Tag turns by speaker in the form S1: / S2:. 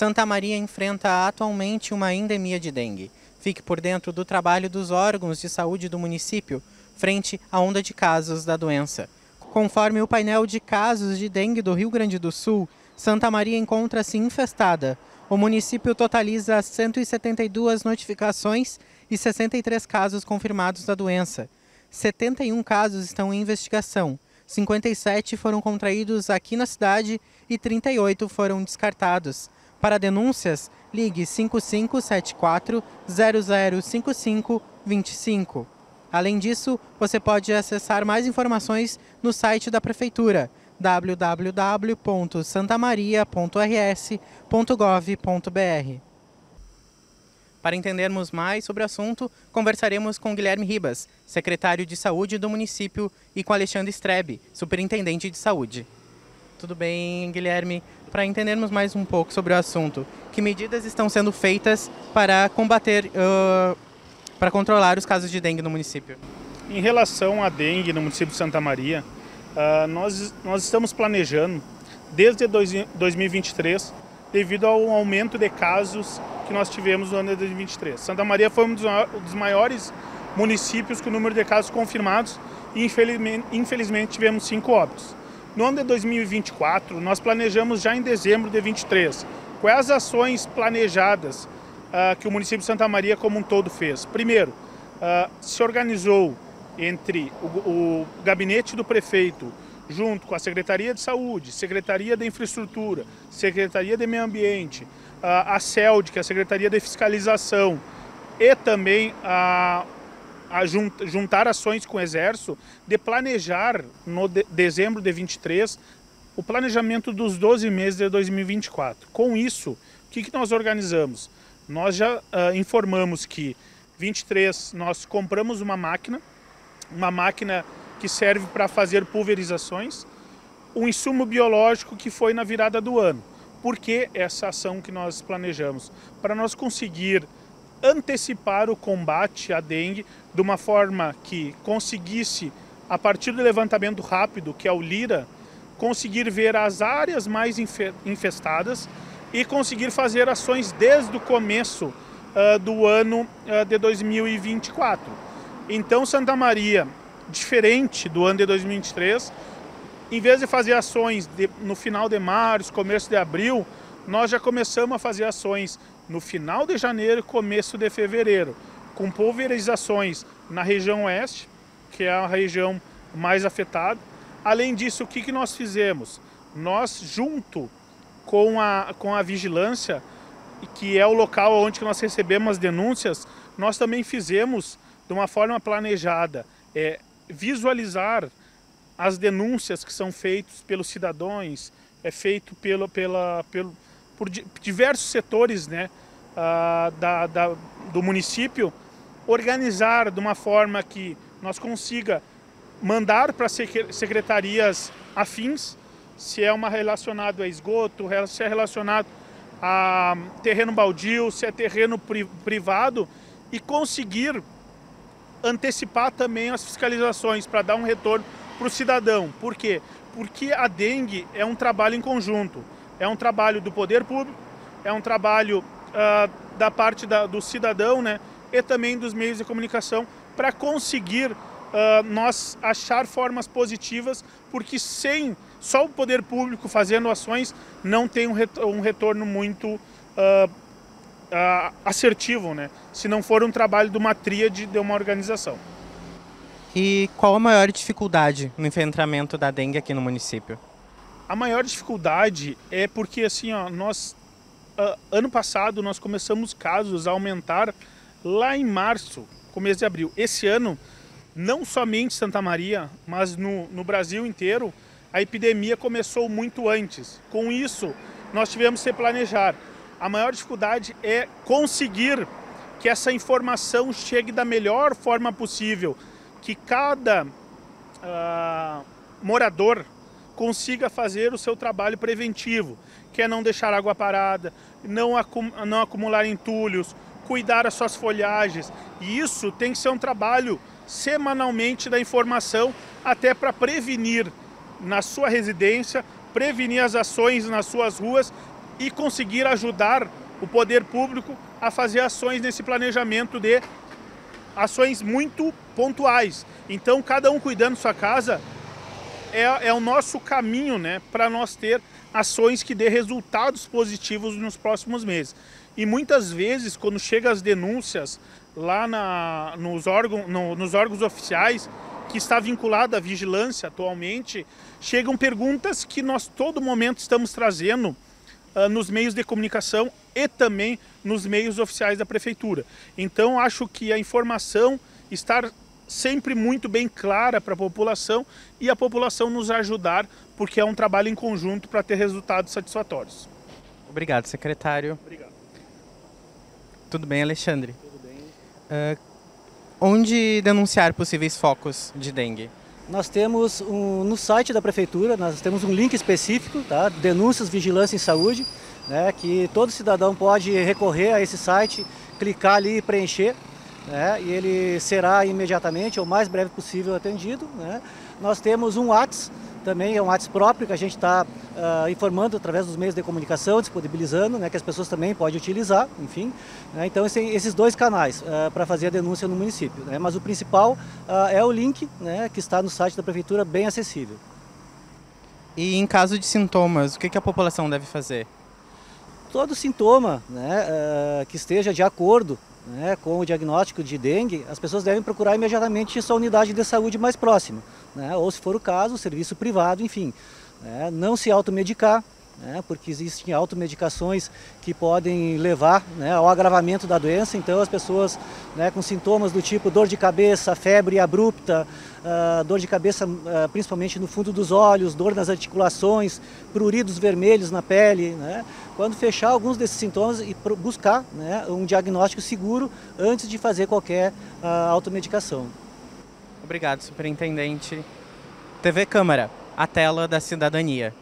S1: Santa Maria enfrenta atualmente uma endemia de dengue. Fique por dentro do trabalho dos órgãos de saúde do município frente à onda de casos da doença. Conforme o painel de casos de dengue do Rio Grande do Sul, Santa Maria encontra-se infestada. O município totaliza 172 notificações e 63 casos confirmados da doença. 71 casos estão em investigação. 57 foram contraídos aqui na cidade e 38 foram descartados. Para denúncias, ligue 5574 0055 25. Além disso, você pode acessar mais informações no site da Prefeitura www.santamaria.rs.gov.br. Para entendermos mais sobre o assunto, conversaremos com Guilherme Ribas, secretário de Saúde do município, e com Alexandre Strebe, superintendente de saúde. Tudo bem, Guilherme? Para entendermos mais um pouco sobre o assunto, que medidas estão sendo feitas para combater, uh, para controlar os casos de dengue no município?
S2: Em relação à dengue no município de Santa Maria, uh, nós, nós estamos planejando, desde dois, 2023, devido ao aumento de casos que nós tivemos no ano de 2023. Santa Maria foi um dos maiores municípios com o número de casos confirmados e infelizmente, infelizmente tivemos cinco óbitos. No ano de 2024, nós planejamos já em dezembro de 2023 quais as ações planejadas uh, que o município de Santa Maria como um todo fez. Primeiro, uh, se organizou entre o, o gabinete do prefeito, junto com a Secretaria de Saúde, Secretaria de Infraestrutura, Secretaria de Meio Ambiente, a CELD, que é a Secretaria de Fiscalização, e também a, a juntar ações com o Exército, de planejar no de, dezembro de 23 o planejamento dos 12 meses de 2024. Com isso, o que, que nós organizamos? Nós já uh, informamos que 23 nós compramos uma máquina, uma máquina que serve para fazer pulverizações, um insumo biológico que foi na virada do ano. Por que essa ação que nós planejamos? Para nós conseguir antecipar o combate à dengue de uma forma que conseguisse, a partir do levantamento rápido, que é o LIRA, conseguir ver as áreas mais infestadas e conseguir fazer ações desde o começo uh, do ano uh, de 2024. Então, Santa Maria, diferente do ano de 2023, em vez de fazer ações de, no final de março, começo de abril, nós já começamos a fazer ações no final de janeiro e começo de fevereiro, com pulverizações na região oeste, que é a região mais afetada. Além disso, o que, que nós fizemos? Nós, junto com a, com a vigilância, que é o local onde nós recebemos as denúncias, nós também fizemos de uma forma planejada, é, visualizar as denúncias que são feitas pelos cidadãos, é feito pelo, pela, pelo, por diversos setores né, uh, da, da, do município, organizar de uma forma que nós consiga mandar para secretarias afins, se é uma relacionado a esgoto, se é relacionado a terreno baldio, se é terreno privado, e conseguir antecipar também as fiscalizações para dar um retorno para o cidadão. Por quê? Porque a dengue é um trabalho em conjunto. É um trabalho do poder público, é um trabalho uh, da parte da, do cidadão né, e também dos meios de comunicação para conseguir uh, nós achar formas positivas, porque sem só o poder público fazendo ações não tem um, retorno muito uh, assertivo, né? se não for um trabalho de uma tríade de uma organização.
S1: E qual a maior dificuldade no enfrentamento da dengue aqui no município?
S2: A maior dificuldade é porque assim, ó, nós uh, ano passado nós começamos casos a aumentar lá em março, começo de abril. Esse ano, não somente Santa Maria, mas no, no Brasil inteiro, a epidemia começou muito antes. Com isso, nós tivemos que planejar. A maior dificuldade é conseguir que essa informação chegue da melhor forma possível que cada uh, morador consiga fazer o seu trabalho preventivo, que é não deixar água parada, não, acum não acumular entulhos, cuidar das suas folhagens. E isso tem que ser um trabalho semanalmente da informação, até para prevenir na sua residência, prevenir as ações nas suas ruas e conseguir ajudar o poder público a fazer ações nesse planejamento de ações muito pontuais. Então, cada um cuidando da sua casa é, é o nosso caminho né, para nós ter ações que dê resultados positivos nos próximos meses. E muitas vezes, quando chegam as denúncias lá na, nos, órgão, no, nos órgãos oficiais, que está vinculado à vigilância atualmente, chegam perguntas que nós todo momento estamos trazendo uh, nos meios de comunicação e também nos meios oficiais da prefeitura. Então acho que a informação estar sempre muito bem clara para a população e a população nos ajudar, porque é um trabalho em conjunto para ter resultados satisfatórios.
S1: Obrigado, secretário.
S2: Obrigado.
S1: Tudo bem, Alexandre?
S3: Tudo bem.
S1: Uh, onde denunciar possíveis focos de dengue?
S3: Nós temos um, no site da prefeitura, nós temos um link específico, tá? Denúncias Vigilância em Saúde, né? que todo cidadão pode recorrer a esse site, clicar ali e preencher, né? e ele será imediatamente, ou mais breve possível, atendido. Né? Nós temos um WhatsApp também é um WhatsApp próprio que a gente está uh, ah, informando através dos meios de comunicação, disponibilizando, né, que as pessoas também podem utilizar, enfim. Né, então, esse, esses dois canais uh, para fazer a denúncia no município. Né, mas o principal uh, é o link né, que está no site da prefeitura, bem acessível.
S1: E em caso de sintomas, o que, que a população deve fazer?
S3: Todo sintoma né, que esteja de acordo né, com o diagnóstico de dengue, as pessoas devem procurar imediatamente sua unidade de saúde mais próxima, né, ou se for o caso, serviço privado, enfim. Né, não se automedicar, né, porque existem automedicações que podem levar né, ao agravamento da doença, então as pessoas né, com sintomas do tipo dor de cabeça, febre abrupta, uh, dor de cabeça uh, principalmente no fundo dos olhos, dor nas articulações, pruridos vermelhos na pele, né, quando fechar alguns desses sintomas e buscar né, um diagnóstico seguro antes de fazer qualquer uh, automedicação.
S1: Obrigado, superintendente. TV Câmara, a tela da cidadania.